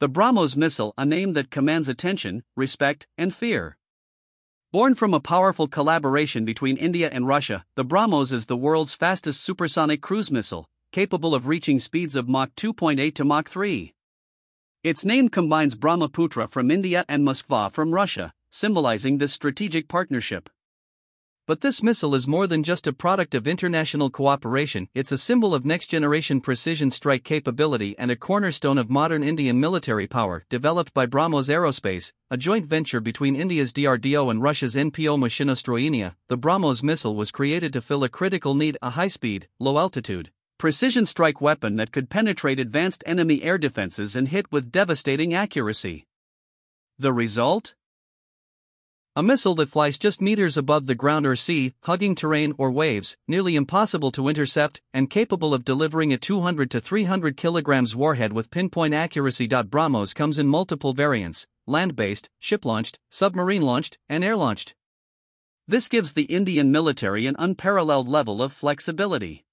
The BrahMos missile, a name that commands attention, respect, and fear. Born from a powerful collaboration between India and Russia, the BrahMos is the world's fastest supersonic cruise missile, capable of reaching speeds of Mach 2.8 to Mach 3. Its name combines Brahmaputra from India and Moskva from Russia, symbolizing this strategic partnership. But this missile is more than just a product of international cooperation, it's a symbol of next generation precision strike capability and a cornerstone of modern Indian military power, developed by BrahMos Aerospace, a joint venture between India's DRDO and Russia's NPO Mashinostroyenia. The BrahMos missile was created to fill a critical need a high speed, low altitude, precision strike weapon that could penetrate advanced enemy air defenses and hit with devastating accuracy. The result? A missile that flies just meters above the ground or sea, hugging terrain or waves, nearly impossible to intercept, and capable of delivering a 200 to 300 kilograms warhead with pinpoint accuracy. BrahMos comes in multiple variants land based, ship launched, submarine launched, and air launched. This gives the Indian military an unparalleled level of flexibility.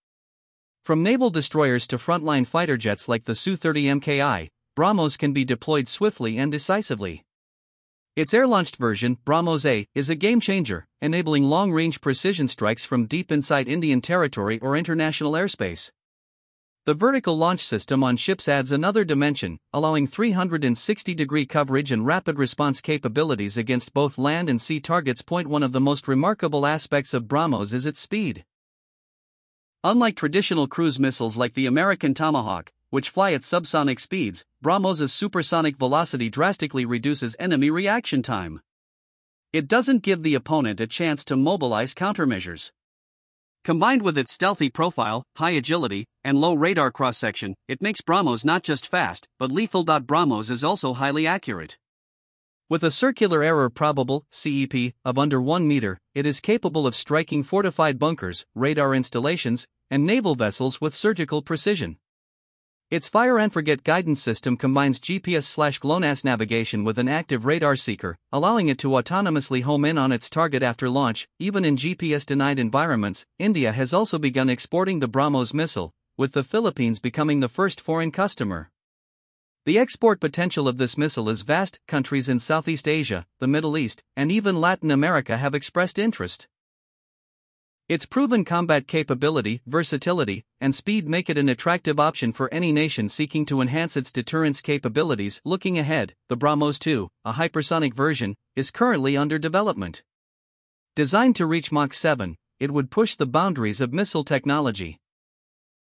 From naval destroyers to frontline fighter jets like the Su 30 MKI, BrahMos can be deployed swiftly and decisively. Its air launched version, BrahMos A, is a game changer, enabling long range precision strikes from deep inside Indian territory or international airspace. The vertical launch system on ships adds another dimension, allowing 360 degree coverage and rapid response capabilities against both land and sea targets. Point one of the most remarkable aspects of BrahMos is its speed. Unlike traditional cruise missiles like the American Tomahawk, which fly at subsonic speeds, BrahMos's supersonic velocity drastically reduces enemy reaction time. It doesn't give the opponent a chance to mobilize countermeasures. Combined with its stealthy profile, high agility, and low radar cross section, it makes BrahMos not just fast, but lethal. BrahMos is also highly accurate. With a circular error probable CEP of under 1 meter, it is capable of striking fortified bunkers, radar installations, and naval vessels with surgical precision. Its Fire and Forget guidance system combines GPS GLONASS navigation with an active radar seeker, allowing it to autonomously home in on its target after launch, even in GPS denied environments. India has also begun exporting the BrahMos missile, with the Philippines becoming the first foreign customer. The export potential of this missile is vast. Countries in Southeast Asia, the Middle East, and even Latin America have expressed interest. Its proven combat capability, versatility, and speed make it an attractive option for any nation seeking to enhance its deterrence capabilities. Looking ahead, the BrahMos 2, a hypersonic version, is currently under development. Designed to reach Mach 7, it would push the boundaries of missile technology.